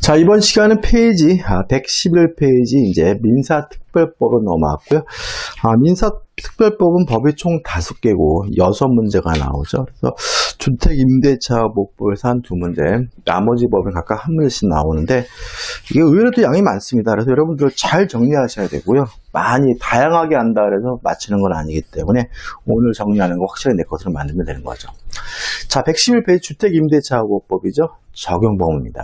자, 이번 시간은 페이지 111페이지 이제 민사특별법으로 넘어왔고요. 아, 민사 특별법은 법이 총 5개고 6문제가 나오죠. 그래서 주택 임대차보법에서 한 두 문제, 나머지 법은 각각 한 문제씩 나오는데 이게 의외로 도 양이 많습니다. 그래서 여러분들 잘 정리하셔야 되고요. 많이 다양하게 한다 그래서 맞추는 건 아니기 때문에 오늘 정리하는 거 확실히 내 것으로 만들면 되는 거죠. 자, 111페이지 주택 임대차보법이죠. 적용 범위입니다.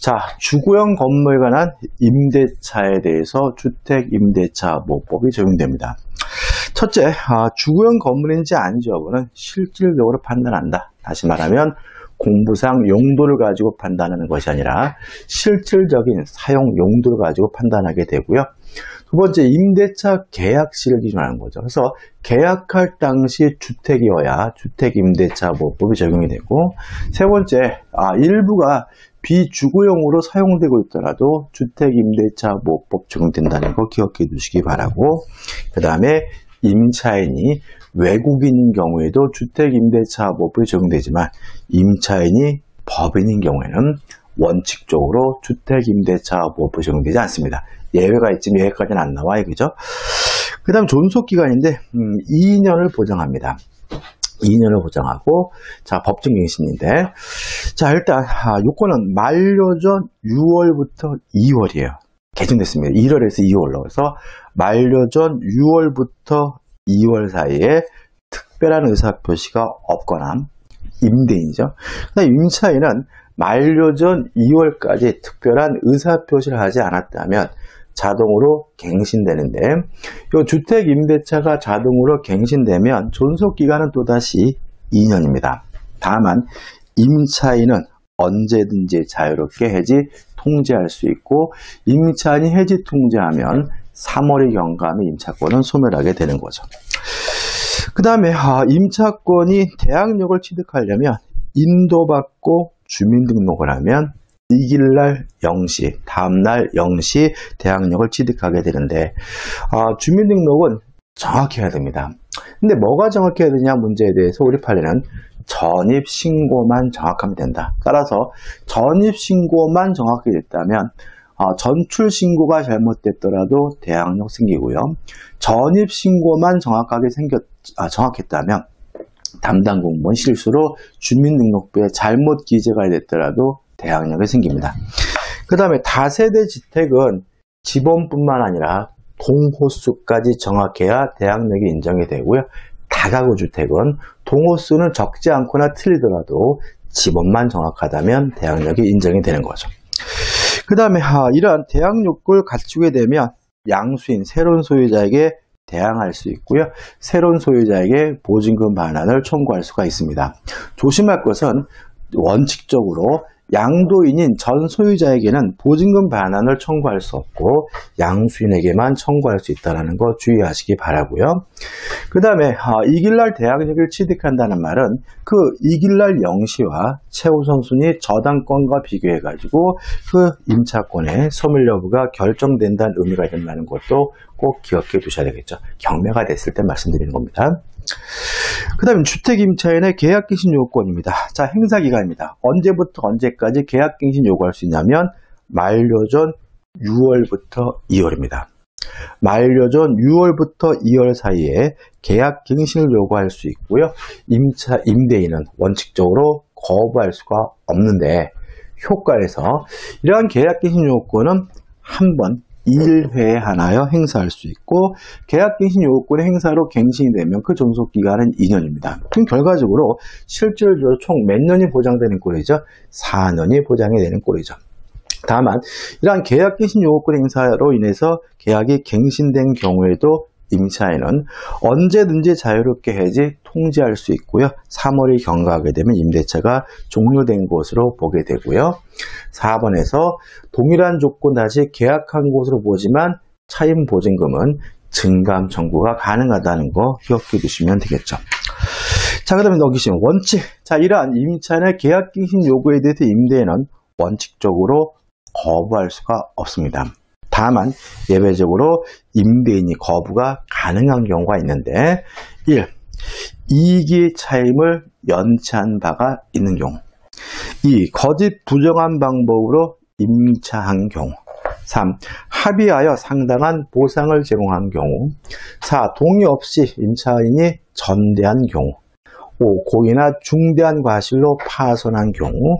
자, 주거용 건물에 관한 임대차에 대해서 주택 임대차보법이 적용됩니다. 첫째, 아, 주거용 건물인지 아닌지 여부는 실질적으로 판단한다. 다시 말하면 공부상 용도를 가지고 판단하는 것이 아니라 실질적인 사용 용도를 가지고 판단하게 되고요. 두 번째, 임대차 계약시를 기준하는 거죠. 그래서 계약할 당시 주택이어야 주택임대차보법이 적용이 되고 세 번째, 아, 일부가 비주거용으로 사용되고 있더라도 주택임대차보법 적용된다는 거 기억해 두시기 바라고 그 다음에 임차인이 외국인인 경우에도 주택임대차법이 적용되지만 임차인이 법인인 경우에는 원칙적으로 주택임대차법이 적용되지 않습니다. 예외가 있지만 예외까지는 안 나와요. 그죠? 그 다음 존속기간인데 음, 2년을 보장합니다. 2년을 보장하고 자 법정갱신인데 자 일단 아, 요건은 만료 전 6월부터 2월이에요. 개정됐습니다. 1월에서 2월로 그래서 만료 전 6월부터 2월 사이에 특별한 의사표시가 없거나 임대인이죠. 임차인은 만료 전 2월까지 특별한 의사표시를 하지 않았다면 자동으로 갱신되는데 이 주택 임대차가 자동으로 갱신되면 존속 기간은 또다시 2년입니다. 다만 임차인은 언제든지 자유롭게 해지 통제할 수 있고 임차인이 해지 통제하면 3월이 경과하면 임차권은 소멸하게 되는 거죠. 그 다음에 아, 임차권이 대항력을 취득하려면 인도받고 주민등록을 하면 이길 날 0시, 다음날 0시 대항력을 취득하게 되는데 아, 주민등록은 정확히 해야 됩니다. 근데 뭐가 정확히 해야 되냐 문제에 대해서 우리 판례는 전입신고만 정확하면 된다. 따라서 전입신고만 정확히 됐다면 어, 전출 신고가 잘못됐더라도 대항력 생기고요. 전입 신고만 정확하게 생겼, 아, 정확했다면 담당 공무원 실수로 주민등록부에 잘못 기재가 됐더라도 대항력이 생깁니다. 그 다음에 다세대 주택은 지번뿐만 아니라 동호수까지 정확해야 대항력이 인정이 되고요. 다가구 주택은 동호수는 적지 않거나 틀리더라도 지번만 정확하다면 대항력이 인정이 되는 거죠. 그 다음에 이러한 대항력을 갖추게 되면 양수인 새로운 소유자에게 대항할 수 있고요. 새로운 소유자에게 보증금 반환을 청구할 수가 있습니다. 조심할 것은 원칙적으로 양도인인 전 소유자에게는 보증금 반환을 청구할 수 없고 양수인에게만 청구할 수 있다는 거 주의하시기 바라고요. 그 다음에 아, 이길날 대항력을 취득한다는 말은 그 이길날 영시와 최우선 순위 저당권과 비교해 가지고 그 임차권의 소멸 여부가 결정된다는 의미가 된다는 것도 꼭 기억해 두셔야 되겠죠. 경매가 됐을 때 말씀드리는 겁니다. 그 다음에 주택임차인의 계약갱신 요건입니다. 자, 행사기간입니다. 언제부터 언제까지 계약갱신 요구할 수 있냐면 만료 전 6월부터 2월입니다. 만료 전 6월부터 2월 사이에 계약갱신을 요구할 수 있고요. 임차, 임대인은 원칙적으로 거부할 수가 없는데 효과에서 이러한 계약갱신 요건은 한 번 1회에 하나여 행사할 수 있고 계약갱신 요건의 행사로 갱신이 되면 그 존속기간은 2년입니다. 그럼 결과적으로 실질적으로 총 몇 년이 보장되는 꼴이죠? 4년이 보장이 되는 꼴이죠. 다만 이러한 계약갱신 요건 행사로 인해서 계약이 갱신된 경우에도 임차인은 언제든지 자유롭게 해지 통지할 수 있고요. 3월이 경과하게 되면 임대차가 종료된 것으로 보게 되고요. 4번에서 동일한 조건 다시 계약한 곳으로 보지만 차임 보증금은 증감 청구가 가능하다는 거 기억해 두시면 되겠죠. 자, 그 다음에 넘기시면 원칙. 자, 이러한 임차인의 계약갱신 요구에 대해서 임대인은 원칙적으로 거부할 수가 없습니다. 다만 예외적으로 임대인이 거부가 가능한 경우가 있는데 1. 이익의 차임을 연체한 바가 있는 경우 2. 거짓 부정한 방법으로 임차한 경우 3. 합의하여 상당한 보상을 제공한 경우 4. 동의 없이 임차인이 전대한 경우 5. 고의나 중대한 과실로 파손한 경우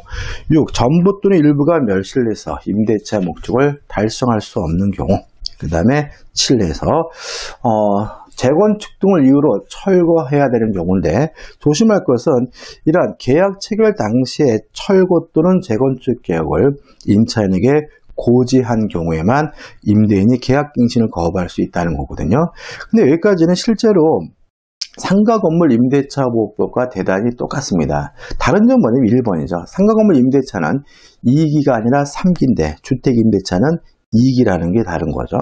6. 전부 또는 일부가 멸실해서 임대차 목적을 달성할 수 없는 경우 그 다음에 7에서 어, 재건축 등을 이유로 철거해야 되는 경우인데 조심할 것은 이러한 계약 체결 당시에 철거 또는 재건축 계약을 임차인에게 고지한 경우에만 임대인이 계약 갱신을 거부할 수 있다는 거거든요. 근데 여기까지는 실제로 상가 건물 임대차 보호법과 대단히 똑같습니다. 다른 점은 뭐냐면 1번이죠. 상가 건물 임대차는 2기가 아니라 3기인데 주택 임대차는 2기라는 게 다른 거죠.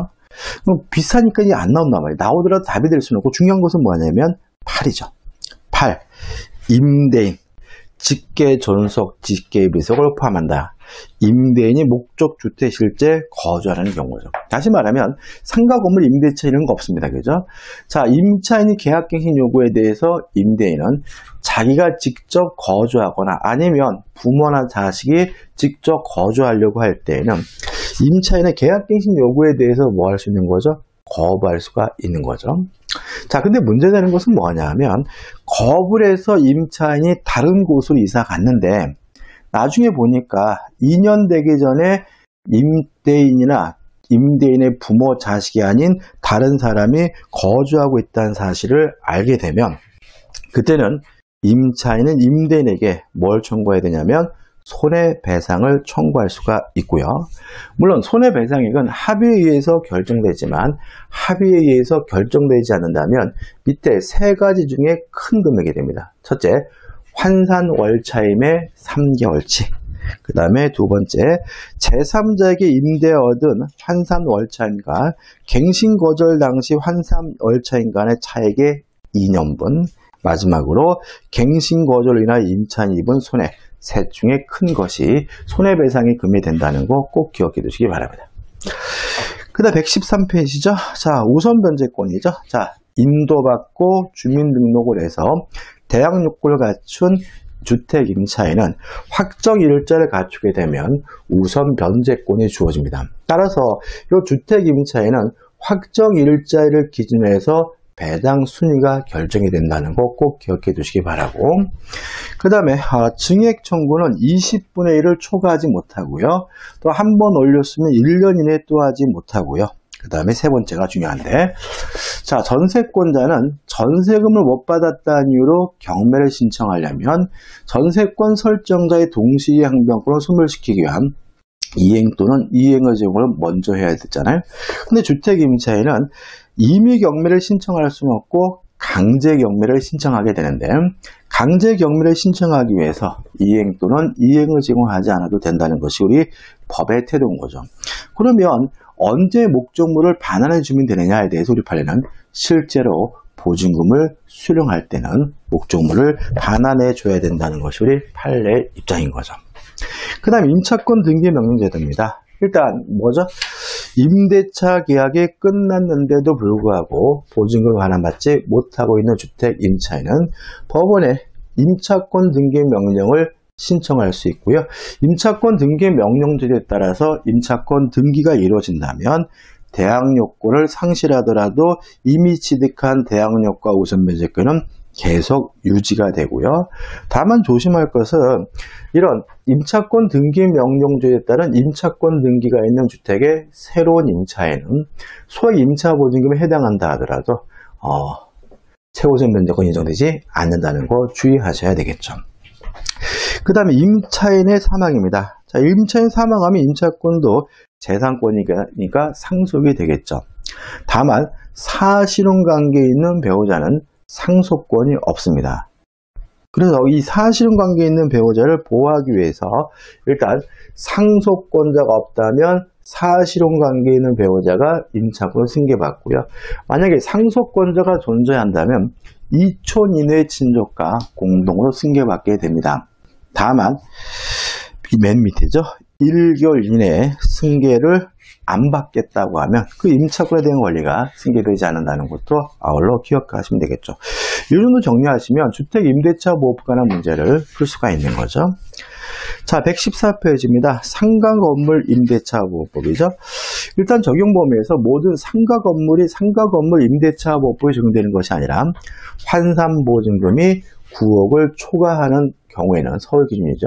그럼 비싸니까 이게 안 나온단 말이에요. 나오더라도 답이 될 수는 없고 중요한 것은 뭐냐면 8이죠. 8. 임대인. 직계 존속, 직계 비속을 포함한다. 임대인이 목적 주택 실제 거주하는 경우죠. 다시 말하면 상가 건물 임대차 이런 거 없습니다. 그죠? 자, 임차인이 계약갱신 요구에 대해서 임대인은 자기가 직접 거주하거나 아니면 부모나 자식이 직접 거주하려고 할 때에는 임차인의 계약갱신 요구에 대해서 뭐 할 수 있는 거죠? 거부할 수가 있는 거죠. 자, 근데 문제되는 것은 뭐냐 하면 거부를 해서 임차인이 다른 곳으로 이사 갔는데 나중에 보니까 2년 되기 전에 임대인이나 임대인의 부모 자식이 아닌 다른 사람이 거주하고 있다는 사실을 알게 되면 그때는 임차인은 임대인에게 뭘 청구해야 되냐면 손해배상을 청구할 수가 있고요. 물론 손해배상액은 합의에 의해서 결정되지만 합의에 의해서 결정되지 않는다면 밑에 세 가지 중에 큰 금액이 됩니다. 첫째, 환산 월차임의 3개월치. 그 다음에 두 번째, 제3자에게 임대 얻은 환산 월차임과 갱신 거절 당시 환산 월차임 간의 차액의 2년분. 마지막으로 갱신 거절로 인하여 임차인이 입은 손해, 셋 중에 큰 것이 손해배상이 금이 된다는 거 꼭 기억해 두시기 바랍니다. 그 다음 113페이지죠. 자, 우선 변제권이죠. 자, 인도받고 주민등록을 해서 대학 요건을 갖춘 주택 임차인은 확정 일자를 갖추게 되면 우선 변제권이 주어집니다. 따라서 이 주택 임차인은 확정 일자를 기준으로 해서 배당 순위가 결정이 된다는 거 꼭 기억해 두시기 바라고. 그 다음에 아, 증액 청구는 20분의 1을 초과하지 못하고요. 또 한 번 올렸으면 1년 이내에 또 하지 못하고요 그 다음에 세 번째가 중요한데 자 전세권자는 전세금을 못 받았다는 이유로 경매를 신청하려면 전세권 설정자의 동시에 항변권을 소멸시키기 위한 이행 또는 이행의 제공을 먼저 해야 되잖아요. 근데 주택 임차인은 임의 경매를 신청할 수는 없고 강제 경매를 신청하게 되는데 강제 경매를 신청하기 위해서 이행 또는 이행을 제공하지 않아도 된다는 것이 우리 법의 태도인 거죠. 그러면 언제 목적물을 반환해 주면 되느냐에 우리 판례는 실제로 보증금을 수령할 때는 목적물을 반환해 줘야 된다는 것이 우리 판례 입장인 거죠. 그 다음 임차권 등기 명령제도입니다. 일단 뭐죠? 임대차 계약이 끝났는데도 불구하고 보증금을 반환받지 못하고 있는 주택 임차인은 법원에 임차권 등기 명령을 신청할 수 있고요. 임차권 등기 명령제에 따라서 임차권 등기가 이루어진다면 대항 요건을 상실하더라도 이미 취득한 대항 요과 우선 면제권은 계속 유지가 되고요. 다만 조심할 것은 이런 임차권 등기 명령조에 따른 임차권 등기가 있는 주택의 새로운 임차에는 소액 임차 보증금에 해당한다 하더라도 어, 최고점 면제권이 인정되지 않는다는 거 주의하셔야 되겠죠. 그 다음에 임차인의 사망입니다. 자, 임차인 사망하면 임차권도 재산권이니까 상속이 되겠죠. 다만 사실혼 관계에 있는 배우자는 상속권이 없습니다. 그래서 이 사실혼 관계에 있는 배우자를 보호하기 위해서 일단 상속권자가 없다면 사실혼 관계에 있는 배우자가 임차권을 승계받고요. 만약에 상속권자가 존재한다면 2촌 이내 친족과 공동으로 승계받게 됩니다. 다만 맨 밑에죠. 1개월 이내에 승계를 안 받겠다고 하면 그 임차권에 대한 권리가 승계되지 않는다는 것도 아울러 기억하시면 되겠죠. 이 정도 정리하시면 주택 임대차 보호법 관한 문제를 풀 수가 있는 거죠. 자, 114페이지입니다. 상가 건물 임대차 보호법이죠. 일단 적용 범위에서 모든 상가 건물이 상가 건물 임대차 보호법에 적용되는 것이 아니라 환산 보증금이 9억을 초과하는 경우에는 서울 기준이죠.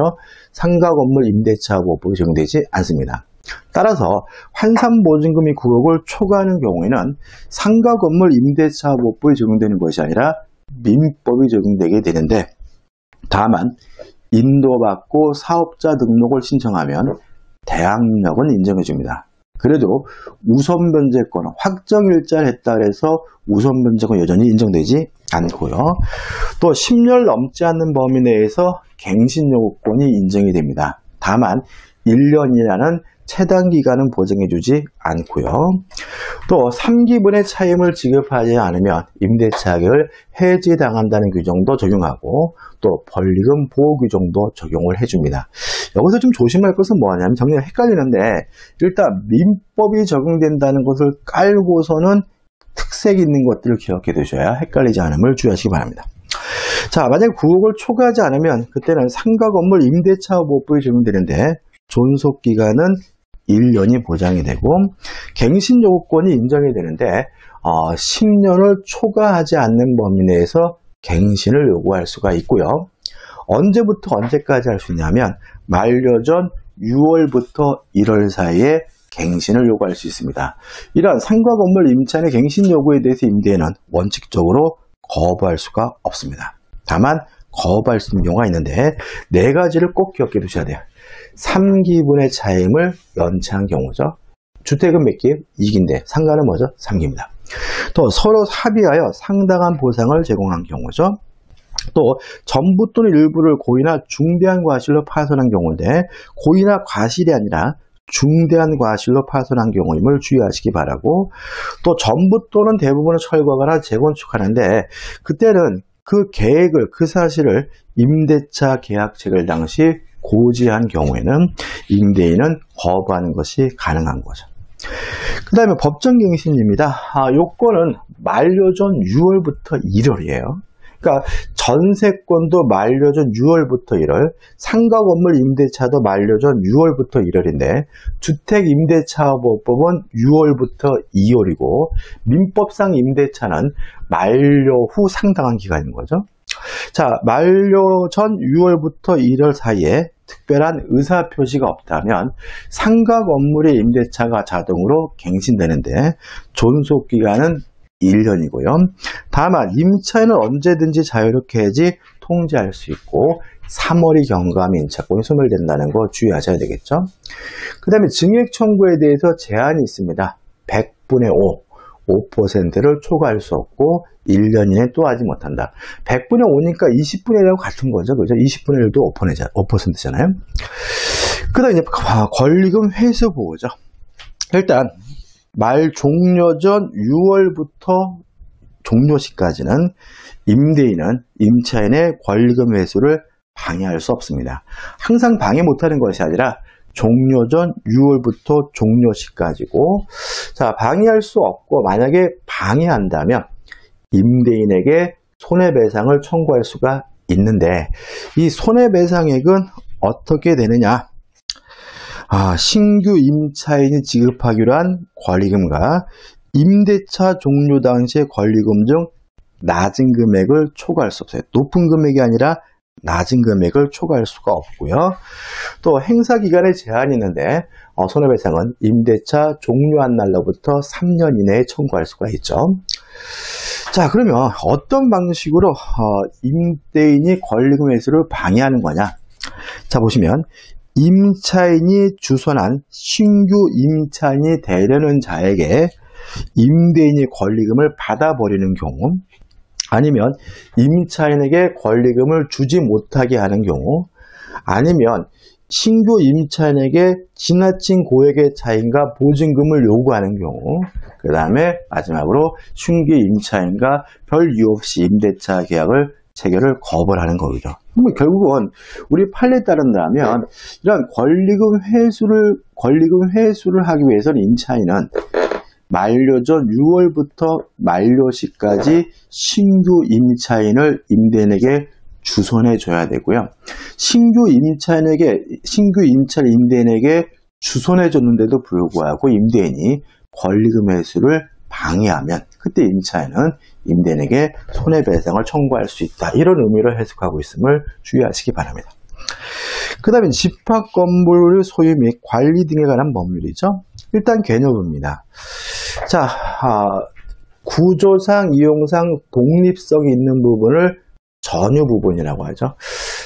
상가 건물 임대차 보호법이 적용되지 않습니다. 따라서 환산 보증금이 9억을 초과하는 경우에는 상가 건물 임대차 보호법이 적용되는 것이 아니라 민법이 적용되게 되는데 다만 인도받고 사업자 등록을 신청하면 대항력은 인정해 줍니다. 그래도 우선 변제권, 확정 일자를 했다 그래서 우선 변제권 여전히 인정되지 않고요. 또 10년 넘지 않는 범위 내에서 갱신 요구권이 인정이 됩니다. 다만 1년이라는 최단 기간은 보증해주지 않고요. 또 3기분의 차임을 지급하지 않으면 임대차액을 해지당한다는 규정도 적용하고 또 벌리금 보호 규정도 적용을 해줍니다. 여기서 좀 조심할 것은 뭐냐면 정리가 헷갈리는데 일단 민법이 적용된다는 것을 깔고서는 특색 있는 것들을 기억해 두셔야 헷갈리지 않음을 주의하시기 바랍니다. 자, 만약에 9억을 초과하지 않으면 그때는 상가 건물 임대차 보호법이 적용되는데 존속 기간은 1년이 보장이 되고 갱신 요구권이 인정이 되는데 어, 10년을 초과하지 않는 범위 내에서 갱신을 요구할 수가 있고요. 언제부터 언제까지 할 수 있냐면 만료 전 6월부터 1월 사이에 갱신을 요구할 수 있습니다. 이러한 상가 건물 임차인의 갱신 요구에 대해서 임대인은 원칙적으로 거부할 수가 없습니다. 다만 거부할 수 있는 경우가 있는데 네 가지를 꼭 기억해 두셔야 돼요. 3기분의 차임을 연체한 경우죠. 주택은 몇 개? 2기인데 상가는 뭐죠? 3기입니다. 또 서로 합의하여 상당한 보상을 제공한 경우죠. 또 전부 또는 일부를 고의나 중대한 과실로 파손한 경우인데 고의나 과실이 아니라 중대한 과실로 파손한 경우임을 주의하시기 바라고 또 전부 또는 대부분을 철거하거나 재건축하는데 그때는 그 계획을 그 사실을 임대차 계약 체결 당시 고지한 경우에는 임대인은 거부하는 것이 가능한 거죠. 그 다음에 법정갱신입니다. 아, 요건은 만료 전 6월부터 1월이에요. 그러니까 전세권도 만료전 6월부터 1월, 상가 건물 임대차도 만료전 6월부터 1월인데 주택 임대차보법은 6월부터 2월이고 민법상 임대차는 만료 후 상당한 기간인 거죠. 자, 만료 전 6월부터 1월 사이에 특별한 의사 표시가 없다면 상가 건물의 임대차가 자동으로 갱신되는데 존속 기간은 1년이고요. 다만 임차인은 언제든지 자유롭게 해지 통지할 수 있고 3월이 경과하면 임차권이 소멸된다는 거 주의하셔야 되겠죠. 그 다음에 증액 청구에 대해서 제한이 있습니다. 100분의 5. 5%를 초과할 수 없고 1년 이내 또 하지 못한다. 100분의 5니까 20분의 1하고 같은 거죠. 그죠? 20분의 1도 5%잖아요. 그 다음에 이제 권리금 회수 보호죠. 일단 말 종료 전 6월부터 종료 시까지는 임대인은 임차인의 권리금 회수를 방해할 수 없습니다. 항상 방해 못하는 것이 아니라 종료 전 6월부터 종료 시까지고 자 방해할 수 없고 만약에 방해한다면 임대인에게 손해배상을 청구할 수가 있는데 이 손해배상액은 어떻게 되느냐 아, 신규 임차인이 지급하기로 한 권리금과 임대차 종료 당시의 권리금 중 낮은 금액을 초과할 수 없어요. 높은 금액이 아니라 낮은 금액을 초과할 수가 없고요. 또 행사 기간에 제한이 있는데 어, 손해배상은 임대차 종료한 날로부터 3년 이내에 청구할 수가 있죠. 자 그러면 어떤 방식으로 어, 임대인이 권리금 회수를 방해하는 거냐? 자 보시면 임차인이 주선한 신규 임차인이 되려는 자에게 임대인이 권리금을 받아버리는 경우 아니면 임차인에게 권리금을 주지 못하게 하는 경우 아니면 신규 임차인에게 지나친 고액의 차인과 보증금을 요구하는 경우 그 다음에 마지막으로 신규 임차인과 별 이유 없이 임대차 계약을 체결을 거부하는 거죠. 결국은 우리 판례에 따른다면 이런 권리금 회수를 권리금 회수를 하기 위해서는 임차인은 만료 전 6월부터 만료 시까지 신규 임차인을 임대인에게 주선해 줘야 되고요. 신규 임차인에게 신규 임차인 임대인에게 주선해 줬는데도 불구하고 임대인이 권리금 회수를 방해하면 그때 임차인은 임대인에게 손해배상을 청구할 수 있다. 이런 의미로 해석하고 있음을 주의하시기 바랍니다. 그 다음에 집합 건물 소유 및 관리 등에 관한 법률이죠. 일단 개념입니다. 자, 아, 구조상, 이용상 독립성이 있는 부분을 전유 부분이라고 하죠.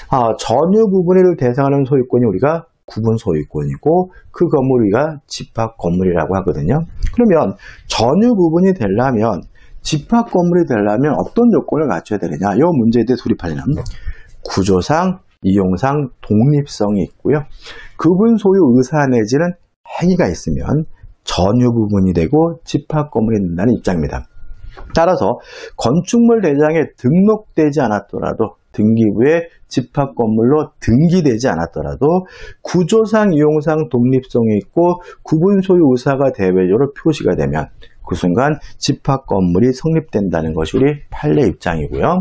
아, 전유 부분을 대상하는 소유권이 우리가 구분 소유권이고 그 건물이가 집합 건물이라고 하거든요. 그러면 전유 부분이 되려면 집합 건물이 되려면 어떤 요건을 갖춰야 되느냐? 이 문제에 대해 돌입하려면 구조상, 이용상 독립성이 있고요. 구분 소유 의사 내지는 행위가 있으면 전유 부분이 되고 집합 건물이 된다는 입장입니다. 따라서 건축물 대장에 등록되지 않았더라도 등기부에 집합 건물로 등기되지 않았더라도 구조상 이용상 독립성이 있고 구분 소유 의사가 대외적으로 표시가 되면 그 순간 집합 건물이 성립된다는 것이 우리 판례 입장이고요.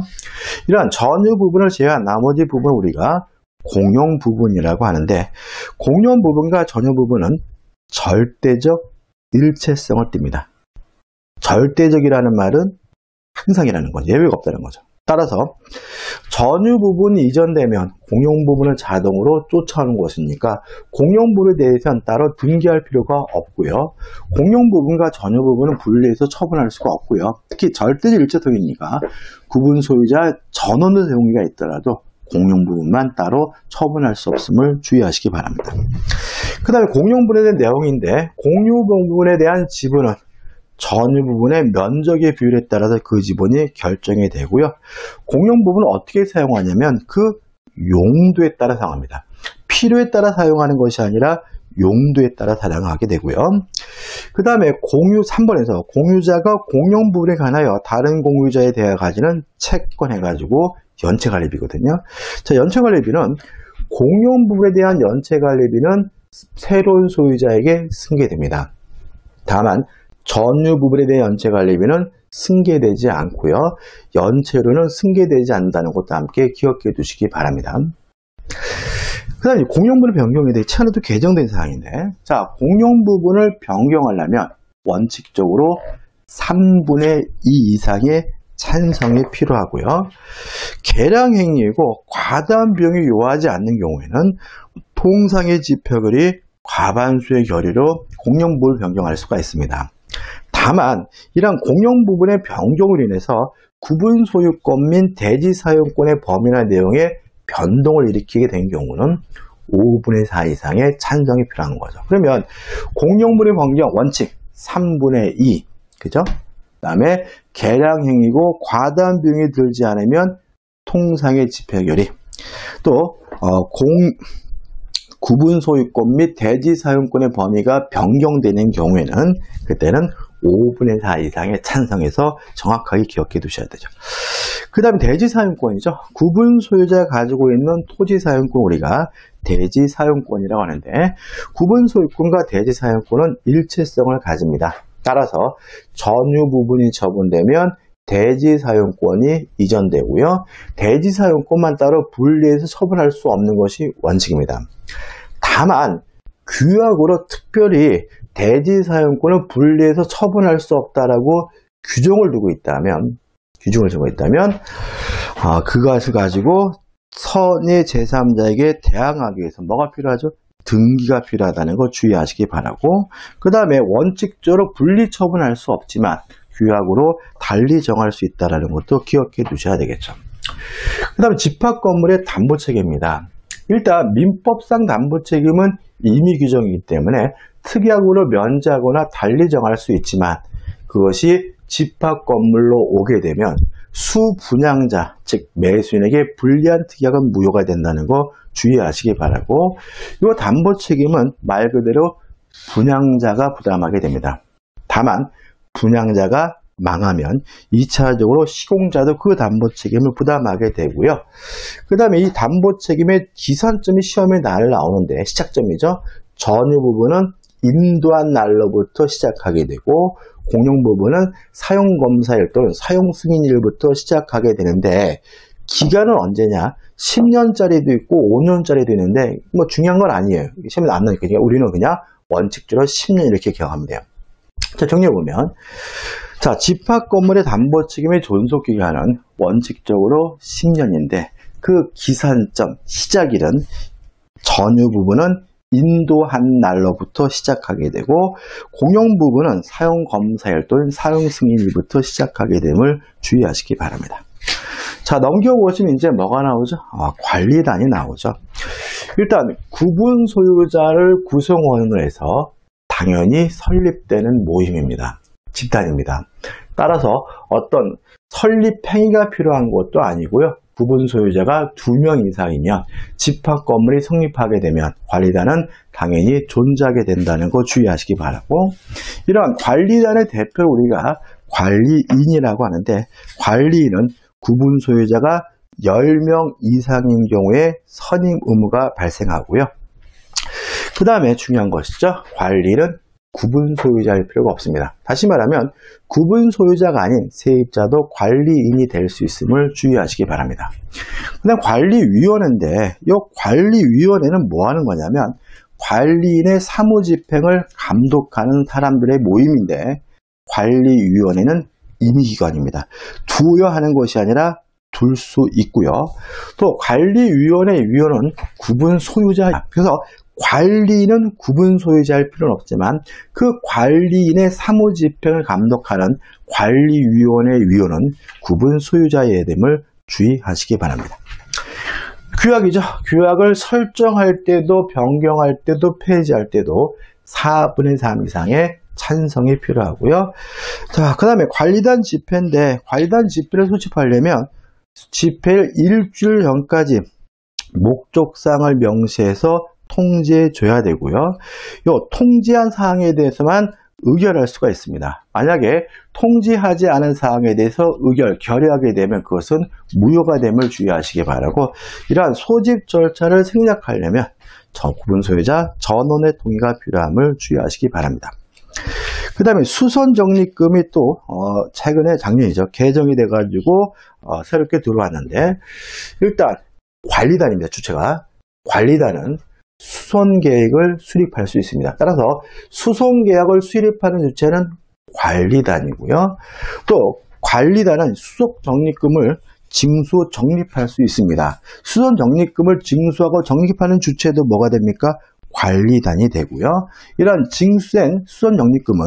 이러한 전유 부분을 제외한 나머지 부분을 우리가 공용 부분이라고 하는데 공용 부분과 전유 부분은 절대적 일체성을 띱니다. 절대적이라는 말은 항상이라는 거죠. 예외가 없다는 거죠. 따라서 전유 부분이 이전되면 공용 부분을 자동으로 쫓아오는 것이니까 공용 부분에 대해서는 따로 등기할 필요가 없고요. 공용 부분과 전유 부분은 분리해서 처분할 수가 없고요. 특히 절대적 일체성이니까 구분 소유자 전원의 동의가 있더라도 공용 부분만 따로 처분할 수 없음을 주의하시기 바랍니다. 그 다음에 공용 부분에 대한 내용인데 공유 부분에 대한 지분은 전유 부분의 면적의 비율에 따라서 그 지분이 결정이 되고요. 공용 부분은 어떻게 사용하냐면 그 용도에 따라 사용합니다. 필요에 따라 사용하는 것이 아니라 용도에 따라 사용하게 되고요. 그 다음에 공유 3번에서 공유자가 공용 부분에 관하여 다른 공유자에 대해 가지는 채권 해가지고 연체관리비거든요. 자, 연체관리비는 공용 부분에 대한 연체관리비는 새로운 소유자에게 승계됩니다. 다만 전유 부분에 대한 연체 관리비는 승계되지 않고요. 연체료는 승계되지 않는다는 것도 함께 기억해 두시기 바랍니다. 그 다음에 공용 부분 변경에 대해 차례도 개정된 사항인데 자 공용 부분을 변경하려면 원칙적으로 3분의 2 이상의 찬성이 필요하고요. 계량행위이고 과다한 비용이 요하지 않는 경우에는 통상의 지표글이 과반수의 결의로 공용부를 변경할 수가 있습니다. 다만 이러한 공용 부분의 변경으로 인해서 구분 소유권 및 대지 사용권의 범위나 내용에 변동을 일으키게 된 경우는 5분의 4 이상의 찬성이 필요한 거죠. 그러면 공용물의 변경 원칙 3분의 2 그죠? 다음에 계량행위고 과다한 비용이 들지 않으면 통상의 집행결의 또 어, 공, 구분 소유권 및 대지 사용권의 범위가 변경되는 경우에는 그때는 5분의 4 이상의 찬성에서 정확하게 기억해 두셔야 되죠. 그 다음에 대지 사용권이죠. 구분 소유자가 가지고 있는 토지 사용권 우리가 대지 사용권이라고 하는데 구분 소유권과 대지 사용권은 일체성을 가집니다. 따라서 전유 부분이 처분되면 대지 사용권이 이전되고요. 대지 사용권만 따로 분리해서 처분할 수 없는 것이 원칙입니다. 다만 규약으로 특별히 대지 사용권을 분리해서 처분할 수 없다라고 규정을 두고 있다면 규정을 두고 있다면 아, 그것을 가지고 선의 제3자에게 대항하기 위해서 뭐가 필요하죠? 등기가 필요하다는 거 주의하시기 바라고 그 다음에 원칙적으로 분리 처분할 수 없지만 규약으로 달리 정할 수 있다는 것도 기억해 두셔야 되겠죠. 그 다음에 집합 건물의 담보 체계입니다. 일단 민법상 담보 책임은 임의 규정이기 때문에 특약으로 면제하거나 달리 정할 수 있지만 그것이 집합 건물로 오게 되면 수분양자, 즉 매수인에게 불리한 특약은 무효가 된다는 거 주의하시기 바라고 이 담보 책임은 말 그대로 분양자가 부담하게 됩니다. 다만 분양자가 망하면 2차적으로 시공자도 그 담보 책임을 부담하게 되고요. 그 다음에 이 담보 책임의 기산점이 시험에 날 나오는데 시작점이죠. 전유 부분은 인도한 날로부터 시작하게 되고 공용 부분은 사용 검사일 또는 사용 승인일부터 시작하게 되는데 기간은 언제냐? 10년짜리도 있고 5년짜리도 있는데 뭐 중요한 건 아니에요. 시험에 안 나니까 우리는 그냥 원칙적으로 10년 이렇게 기억하면 돼요. 자, 정리해보면 자, 집합 건물의 담보 책임의 존속 기간은 원칙적으로 10년인데 그 기산점, 시작일은 전유 부분은 인도한 날로부터 시작하게 되고 공용 부분은 사용 검사일 또는 사용 승인일부터 시작하게 됨을 주의하시기 바랍니다. 자 넘겨보시면 이제 뭐가 나오죠? 아, 관리단이 나오죠. 일단 구분 소유자를 구성원으로 해서 당연히 설립되는 모임입니다. 집단입니다. 따라서 어떤 설립 행위가 필요한 것도 아니고요. 부분 소유자가 두명 이상이면 집합 건물이 성립하게 되면 관리단은 당연히 존재하게 된다는 거 주의하시기 바라고 이러한 관리단의 대표를 우리가 관리인이라고 하는데 관리인은 구분 소유자가 10명 이상인 경우에 선임 의무가 발생하고요. 그 다음에 중요한 것이죠. 관리는 구분 소유자일 필요가 없습니다. 다시 말하면 구분 소유자가 아닌 세입자도 관리인이 될 수 있음을 주의하시기 바랍니다. 그다음 관리위원회인데 이 관리위원회는 뭐 하는 거냐면 관리인의 사무집행을 감독하는 사람들의 모임인데 관리위원회는 임의기관입니다. 두여 하는 것이 아니라 둘 수 있고요. 또 관리위원회 위원은 구분 소유자 그래서 관리인은 구분 소유자일 필요는 없지만 그 관리인의 사무 집행을 감독하는 관리위원회 위원은 구분 소유자의 됨을 주의하시기 바랍니다. 규약이죠. 규약을 설정할 때도 변경할 때도 폐지할 때도 4분의 3 이상의 찬성이 필요하고요. 자, 그 다음에 관리단 집회인데 관리단 집회를 소집하려면 집회를 일주일 전까지 목적상을 명시해서 통지해 줘야 되고요. 요 통지한 사항에 대해서만 의결할 수가 있습니다. 만약에 통지하지 않은 사항에 대해서 의결, 결의하게 되면 그것은 무효가 됨을 주의하시기 바라고 이러한 소집 절차를 생략하려면 구분 소유자 전원의 동의가 필요함을 주의하시기 바랍니다. 그 다음에 수선 적립금이 또 어, 최근에 작년이죠 개정이 돼가지고 어, 새롭게 들어왔는데 일단 관리단입니다 주체가 관리단은 수선 계획을 수립할 수 있습니다. 따라서 수선 계약을 수립하는 주체는 관리단이고요. 또 관리단은 수속 적립금을 징수 적립할 수 있습니다. 수선 적립금을 징수하고 적립하는 주체도 뭐가 됩니까? 관리단이 되고요. 이러한 징수된 수선 적립금은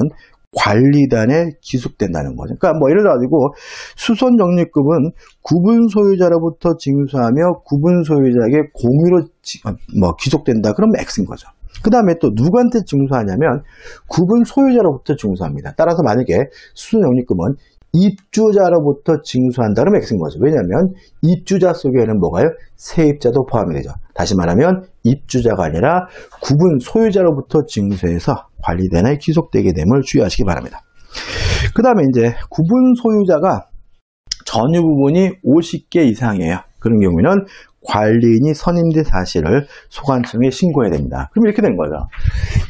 관리단에 기속된다는 거죠. 그러니까 뭐 예를 들어가지고 수선 적립금은 구분 소유자로부터 징수하며 구분 소유자에게 공유로 어, 뭐 기속된다. 그러면 X인 거죠. 그 다음에 또 누구한테 징수하냐면 구분 소유자로부터 징수합니다. 따라서 만약에 수선 적립금은 입주자로부터 징수한다 그러면 X인 거죠. 왜냐하면 입주자 속에는 뭐가요? 세입자도 포함이 되죠. 다시 말하면 입주자가 아니라 구분 소유자로부터 징수해서 관리단에 기속되게 됨을 주의하시기 바랍니다. 그 다음에 이제 구분 소유자가 전유 부분이 50개 이상이에요. 그런 경우에는 관리인이 선임된 사실을 소관청에 신고해야 됩니다. 그럼 이렇게 된 거죠.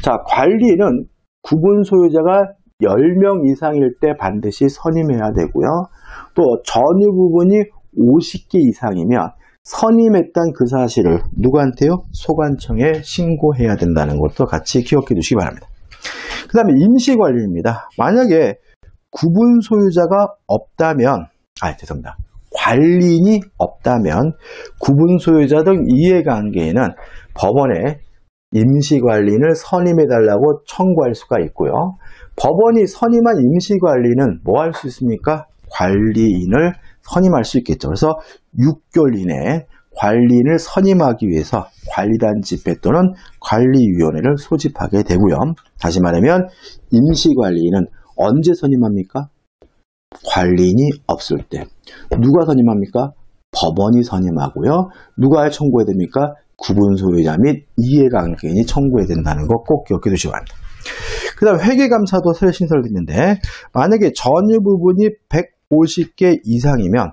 자, 관리인은 구분 소유자가 10명 이상일 때 반드시 선임해야 되고요. 또 전유 부분이 50개 이상이면 선임했던 그 사실을 누구한테요? 소관청에 신고해야 된다는 것도 같이 기억해 두시기 바랍니다. 그 다음에 임시관리입니다. 만약에 구분 소유자가 없다면, 아, 죄송합니다. 관리인이 없다면 구분 소유자 등 이해관계에는 법원에 임시관리인을 선임해달라고 청구할 수가 있고요. 법원이 선임한 임시관리는 뭐 할 수 있습니까? 관리인을 선임할 수 있겠죠. 그래서 6개월 이내에 관리인을 선임하기 위해서 관리단 집회 또는 관리위원회를 소집하게 되고요. 다시 말하면 임시관리인은 언제 선임합니까? 관리인이 없을 때. 누가 선임합니까? 법원이 선임하고요. 누가 청구해야 됩니까? 구분 소유자 및 이해관계인이 청구해야 된다는 거 꼭 기억해 두시기 바랍니다. 그 다음 회계감사도 새로 신설됐는데 만약에 전유 부분이 150개 이상이면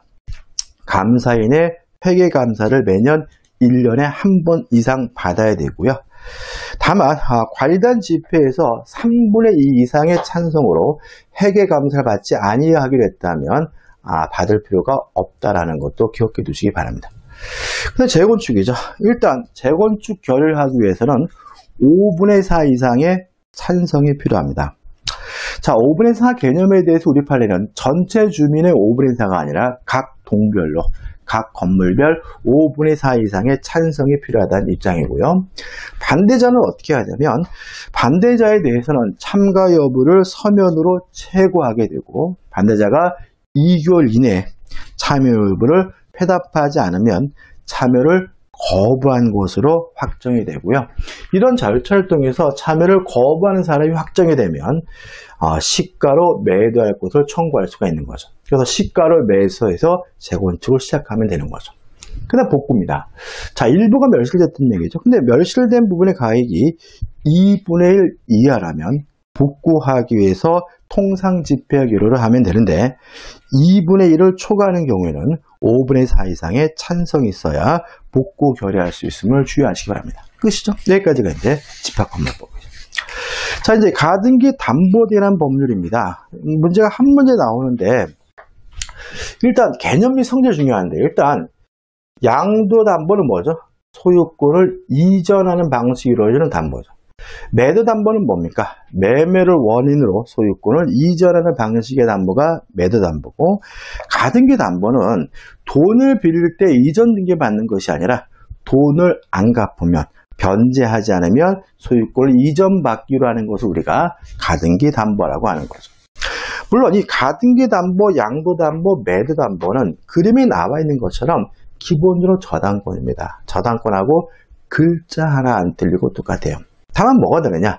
감사인의 회계감사를 매년 1년에 한 번 이상 받아야 되고요. 다만 아, 관리단 집회에서 3분의 2 이상의 찬성으로 회계감사를 받지 아니하기로 했다면 아, 받을 필요가 없다라는 것도 기억해 두시기 바랍니다. 근데 재건축이죠. 일단 재건축 결의를 하기 위해서는 5분의 4 이상의 찬성이 필요합니다. 자, 5분의 4 개념에 대해서 우리 판례는 전체 주민의 5분의 4가 아니라 각 동별로 각 건물별 5분의 4 이상의 찬성이 필요하다는 입장이고요. 반대자는 어떻게 하냐면 반대자에 대해서는 참가 여부를 서면으로 체고하게 되고 반대자가 2개월 이내에 참여 여부를 회답하지 않으면 참여를 거부한 것으로 확정이 되고요. 이런 절차를 통해서 참여를 거부하는 사람이 확정이 되면 어, 시가로 매도할 것을 청구할 수가 있는 거죠. 그래서 시가를 매수해서 재건축을 시작하면 되는 거죠. 그다음 복구입니다. 자, 일부가 멸실됐던 얘기죠. 근데 멸실된 부분의 가액이 2분의 1 이하라면 복구하기 위해서 통상 집회기로를 하면 되는데 2분의 1을 초과하는 경우에는 5분의 4 이상의 찬성이 있어야 복구 결의할 수 있음을 주의하시기 바랍니다. 끝이죠? 여기까지가 이제 집합건물법이죠. 자, 이제 가등기 담보대란 법률입니다. 문제가 한 문제 나오는데 일단 개념 및 성질 중요한데 일단 양도 담보는 뭐죠? 소유권을 이전하는 방식이 이루어지는 담보죠. 매도 담보는 뭡니까? 매매를 원인으로 소유권을 이전하는 방식의 담보가 매도 담보고 가등기 담보는 돈을 빌릴 때 이전 등기 받는 것이 아니라 돈을 안 갚으면 변제하지 않으면 소유권을 이전받기로 하는 것을 우리가 가등기 담보라고 하는 거죠. 물론 이 가등기 담보, 양도 담보, 매도 담보는 그림에 나와 있는 것처럼 기본으로 저당권입니다. 저당권하고 글자 하나 안 틀리고 똑같아요. 다만 뭐가 다르냐?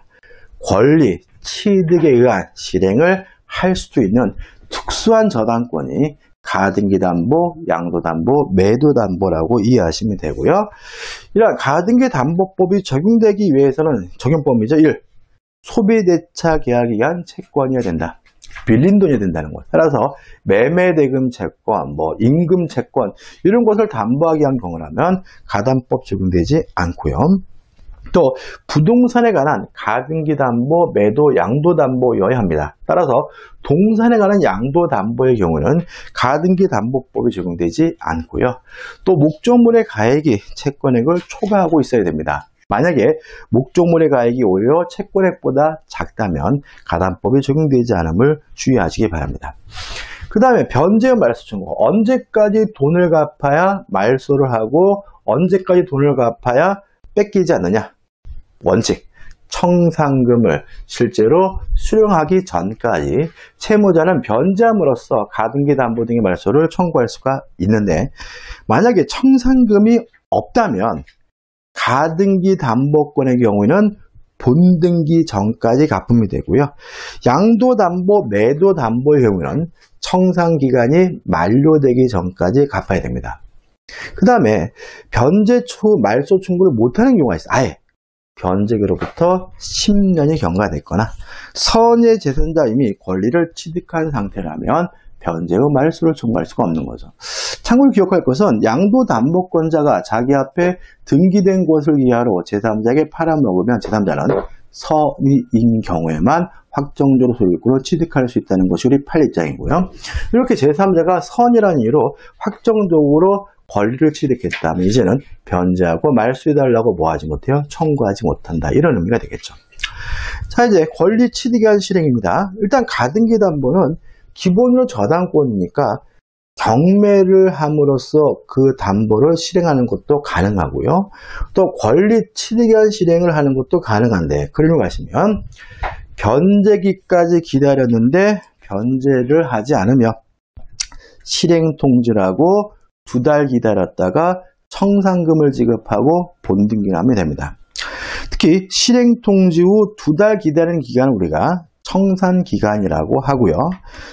권리, 취득에 의한 실행을 할 수도 있는 특수한 저당권이 가등기 담보, 양도 담보, 매도 담보라고 이해하시면 되고요. 이러한 가등기 담보법이 적용되기 위해서는 적용법이죠. 1. 소비대차 계약에 의한 채권이어야 된다. 빌린 돈이 된다는 것. 따라서 매매대금 채권, 뭐 임금 채권 이런 것을 담보하기 위한 경우라면 가담법 적용되지 않고요. 또 부동산에 관한 가등기 담보, 매도, 양도 담보여야 합니다. 따라서 동산에 관한 양도 담보의 경우는 가등기 담보법이 적용되지 않고요. 또 목적물의 가액이 채권액을 초과하고 있어야 됩니다. 만약에 목적물의 가액이 오히려 채권액보다 작다면 가담법이 적용되지 않음을 주의하시기 바랍니다. 그 다음에 변제의 말소 청구. 언제까지 돈을 갚아야 말소를 하고 언제까지 돈을 갚아야 뺏기지 않느냐. 원칙, 청산금을 실제로 수령하기 전까지 채무자는 변제함으로써 가등기 담보 등의 말소를 청구할 수가 있는데 만약에 청산금이 없다면 가등기 담보권의 경우에는 본등기 전까지 납품이 되고요. 양도 담보, 매도 담보의 경우는 청산 기간이 만료되기 전까지 갚아야 됩니다. 그 다음에 변제 초 말소 청구를 못하는 경우가 있어요. 아예 변제기로부터 10년이 경과됐거나 선의 재산자 이미 권리를 취득한 상태라면 변제 후 말소를 청구할 수가 없는 거죠. 참고로 기억할 것은 양도 담보권자가 자기 앞에 등기된 것을 이하로 제3자에게 팔아먹으면 제3자는 선의인 경우에만 확정적으로 소유권을 취득할 수 있다는 것이 우리 판례입장이고요. 이렇게 제3자가 선이라는 이유로 확정적으로 권리를 취득했다면 이제는 변제하고 말소해달라고 뭐하지 못해요? 청구하지 못한다. 이런 의미가 되겠죠. 자 이제 권리 취득에 대한 실행입니다. 일단 가등기 담보는 기본으로 저당권이니까 경매를 함으로써 그 담보를 실행하는 것도 가능하고요. 또 권리 대한 실행을 하는 것도 가능한데 그러고 가시면 변제기까지 기다렸는데 변제를 하지 않으면 실행 통지라고 두 달 기다렸다가 청산금을 지급하고 본등기하면 됩니다. 특히 실행 통지 후 두 달 기다리는 기간을 우리가 청산 기간이라고 하고요.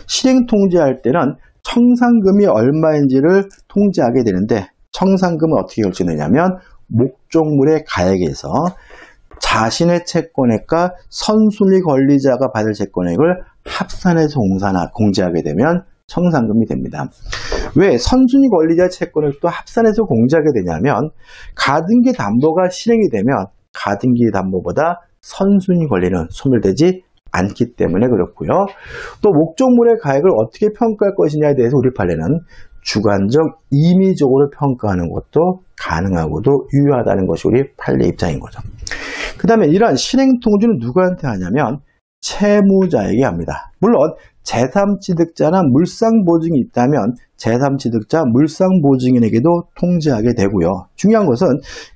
실행 통지할 때는 청산금이 얼마인지를 통지하게 되는데 청산금은 어떻게 결정되냐면 목적물의 가액에서 자신의 채권액과 선순위 권리자가 받을 채권액을 합산해서 공제하게 되면 청산금이 됩니다. 왜 선순위 권리자 채권액도 합산해서 공제하게 되냐면 가등기 담보가 실행이 되면 가등기 담보보다 선순위 권리는 소멸되지 않기 때문에 그렇고요. 또 목적물의 가액을 어떻게 평가할 것이냐에 대해서 우리 판례는 주관적 임의적으로 평가하는 것도 가능하고도 유효하다는 것이 우리 판례 입장인 거죠. 그 다음에 이러한 실행 통지는 누구한테 하냐면 채무자에게 합니다. 물론 제3취득자나 물상보증이 있다면 제3취득자 물상보증인에게도 통지하게 되고요. 중요한 것은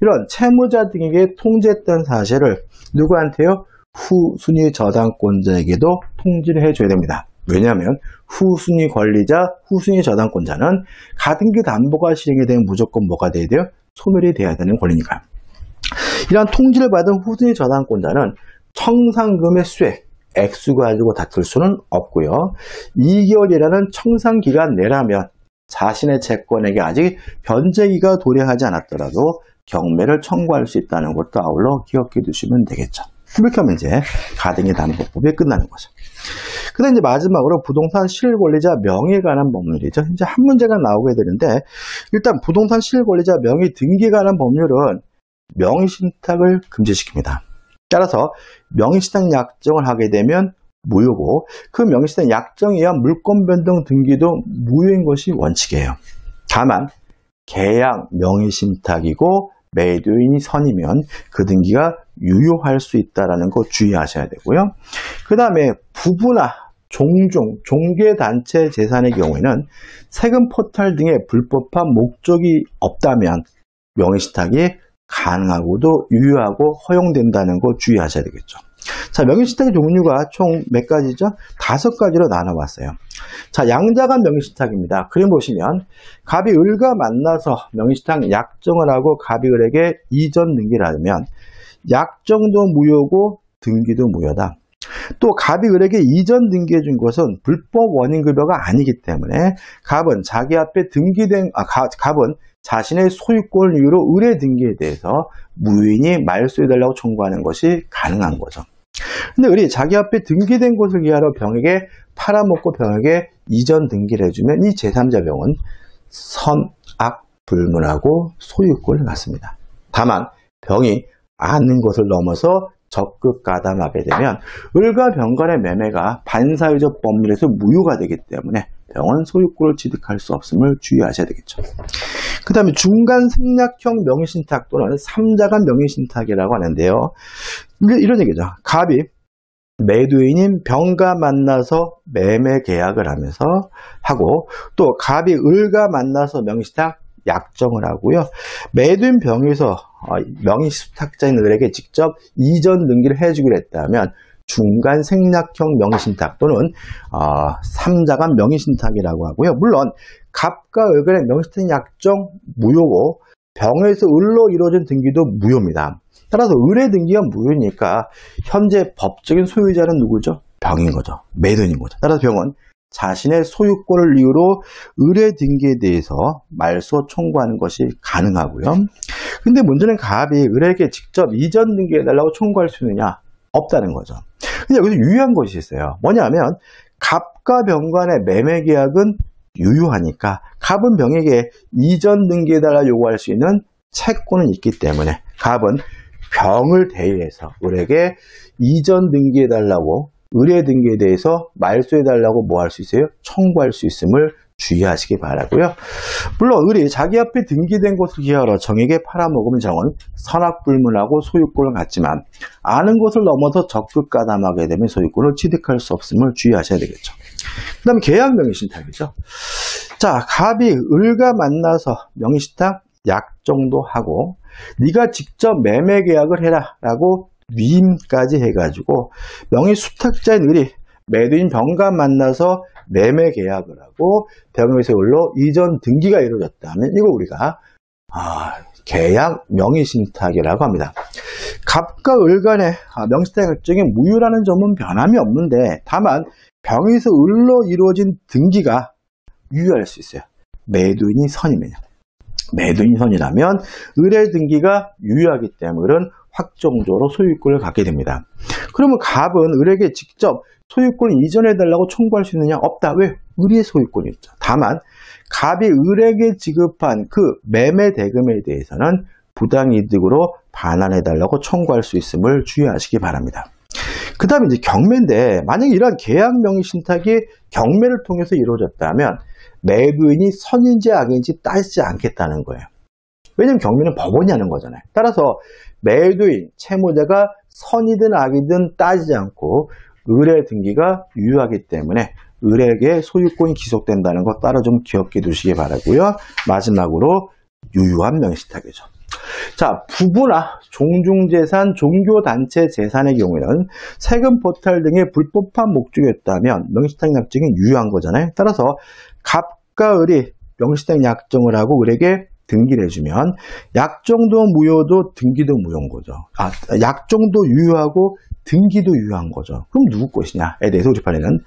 이런 채무자 등에게 통지했던 사실을 누구한테요? 후순위 저당권자에게도 통지를 해줘야 됩니다. 왜냐하면 후순위 권리자, 후순위 저당권자는 가등기 담보가 실행이 되면 무조건 뭐가 돼야 돼요? 소멸이 돼야 되는 권리니까. 이러한 통지를 받은 후순위 저당권자는 청산금의 수액, 액수 가지고 다툴 수는 없고요. 2개월이라는 청산 기간 내라면 자신의 채권에게 아직 변제기가 도래하지 않았더라도 경매를 청구할 수 있다는 것도 아울러 기억해 두시면 되겠죠. 그렇게 하면 이제 가등기 담보법이 끝나는 거죠. 그 다음 이제 마지막으로 부동산 실권리자 명의에 관한 법률이죠. 이제 한 문제가 나오게 되는데 일단 부동산 실권리자 명의 등기에 관한 법률은 명의신탁을 금지시킵니다. 따라서 명의신탁 약정을 하게 되면 무효고 그 명의신탁 약정에 의한 물권 변동 등기도 무효인 것이 원칙이에요. 다만 계약 명의신탁이고 매도인이 선이면 그 등기가 유효할 수 있다는 거 주의하셔야 되고요. 그 다음에 부부나 종종, 종교단체 재산의 경우에는 세금 포탈 등의 불법한 목적이 없다면 명의신탁이 가능하고도 유효하고 허용된다는 거 주의하셔야 되겠죠. 자, 명의신탁의 종류가 총 몇 가지죠? 다섯 가지로 나눠봤어요. 자, 양자간 명의신탁입니다. 그림 보시면 갑이 을과 만나서 명의신탁 약정을 하고 갑이 을에게 이전 등기를 하면 약정도 무효고 등기도 무효다. 또 갑이 을에게 이전 등기해 준 것은 불법 원인 급여가 아니기 때문에 갑은 자기 앞에 등기된 아, 갑은 자신의 소유권 이유로 의뢰 등기에 대해서 무인이 말소해달라고 청구하는 것이 가능한 거죠. 근데 우리 자기 앞에 등기된 곳을 기하러 병에게 팔아먹고 병에게 이전 등기를 해주면 이 제3자 병은 선악 불문하고 소유권을 갖습니다. 다만 병이 아는 것을 넘어서 적극 가담하게 되면 을과 병 간의 매매가 반사회적 법률에서 무효가 되기 때문에 병은 소유권을 취득할 수 없음을 주의하셔야 되겠죠. 그 다음에 중간 생략형 명의신탁 또는 3자간 명의신탁이라고 하는데요. 이런 얘기죠. 갑이 매도인인 병과 만나서 매매 계약을 하면서 하고 또 갑이 을과 만나서 명의신탁 약정을 하고요. 매도인 병에서 어, 명의신탁자인 을에게 직접 이전 등기를 해주기로 했다면 중간 생략형 명의신탁 또는 어, 3자간 명의신탁이라고 하고요. 물론 갑과 을간의 명의신탁 약정 무효고 병에서 을로 이루어진 등기도 무효입니다. 따라서 을의 등기가 무효니까 현재 법적인 소유자는 누구죠? 병인 거죠. 매도인 거죠. 따라서 병은 자신의 소유권을 이유로 의뢰 등기에 대해서 말소 청구하는 것이 가능하고요. 근데 문제는 갑이 의뢰에게 직접 이전 등기해달라고 청구할 수 있느냐? 없다는 거죠. 근데 여기서 유효한 것이 있어요. 뭐냐면 갑과 병 간의 매매 계약은 유효하니까 갑은 병에게 이전 등기해달라 요구할 수 있는 채권은 있기 때문에 갑은 병을 대의해서 을에게 이전 등기해달라고 의뢰 등기에 대해서 말소해달라고 뭐 할 수 있어요? 청구할 수 있음을 주의하시기 바라고요. 물론 을이 자기 앞에 등기된 것을 기하러 정에게 팔아먹으면 정은 선악불문하고 소유권을 갖지만 아는 것을 넘어서 적극 가담하게 되면 소유권을 취득할 수 없음을 주의하셔야 되겠죠. 그 다음에 계약 명의신탁이죠. 자, 갑이 을과 만나서 명의신탁 약정도 하고 네가 직접 매매 계약을 해라 라고 위임까지 해가지고 명의 수탁자인 을이 매도인 병과 만나서 매매 계약을 하고 병의세율로 이전 등기가 이루어졌다면 이거 우리가 아, 계약 명의신탁이라고 합니다. 갑과 을 간의 아, 명의신탁 결정이 무효라는 점은 변함이 없는데 다만 병에서 을로 이루어진 등기가 유효할 수 있어요. 매도인이 선이면요. 매도인이 선이라면 의뢰 등기가 유효하기 때문에 확정적으로 소유권을 갖게 됩니다. 그러면 갑은 을에게 직접 소유권을 이전해달라고 청구할 수 있느냐? 없다. 왜? 을의 소유권이 있죠. 다만 갑이 을에게 지급한 그 매매 대금에 대해서는 부당이득으로 반환해달라고 청구할 수 있음을 주의하시기 바랍니다. 그 다음에 이제 경매인데 만약에 이러한 계약 명의 신탁이 경매를 통해서 이루어졌다면 매도인이 선인지 악인지 따지지 않겠다는 거예요. 왜냐면 경매는 법원이 하는 거잖아요. 따라서 매도인, 채무자가 선이든 악이든 따지지 않고 의뢰 등기가 유효하기 때문에 을에게 소유권이 기속된다는 것 따라 좀 기억해 두시기 바라고요. 마지막으로 유효한 명시탁이죠. 자, 부부나 종중재산, 종교단체 재산의 경우에는 세금 포탈 등의 불법한 목적이었다면 명시탁 약정이 유효한 거잖아요. 따라서 갑 과 을이 명시탁 약정을 하고 을에게 등기를 해주면 약정도 무효도 등기도 무효인 거죠. 아, 약정도 유효하고 등기도 유효한 거죠. 그럼 누구 것이냐에 대해서 우리 판에는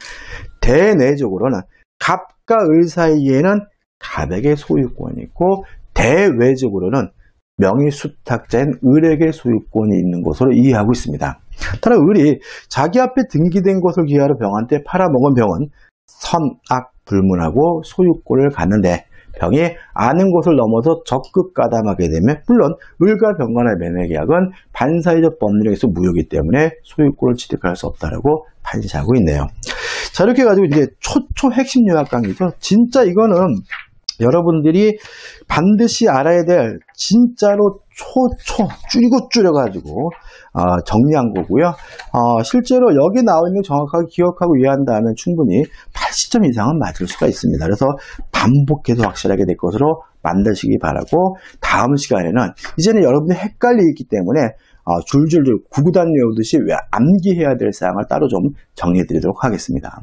대내적으로는 갑과 을 사이에는 갑에게 소유권이 있고 대외적으로는 명의 수탁자인 을에게 소유권이 있는 것으로 이해하고 있습니다. 따라 을이 자기 앞에 등기된 것을 기하로 병한테 팔아먹은 병은 선악 불문하고 소유권을 갖는데 병이 아는 것을 넘어서 적극 가담하게 되면 물론 을과 병 간의 매매 계약은 반사회적 법률에서 무효이기 때문에 소유권을 취득할 수 없다라고 판시하고 있네요. 자 이렇게 해가지고 이제 초초 핵심 요약 강의죠. 진짜 이거는 여러분들이 반드시 알아야 될 진짜로 초초 줄이고 줄여가지고 어, 정리한 거고요. 어, 실제로 여기 나와 있는 정확하게 기억하고 이해한다면 충분히 80점 이상은 맞을 수가 있습니다. 그래서 반복해서 확실하게 될 것으로 만드시기 바라고 다음 시간에는 이제는 여러분이 헷갈리기 때문에 어, 줄줄줄 구구단 외우듯이 왜 암기해야 될 사항을 따로 좀 정리해 드리도록 하겠습니다.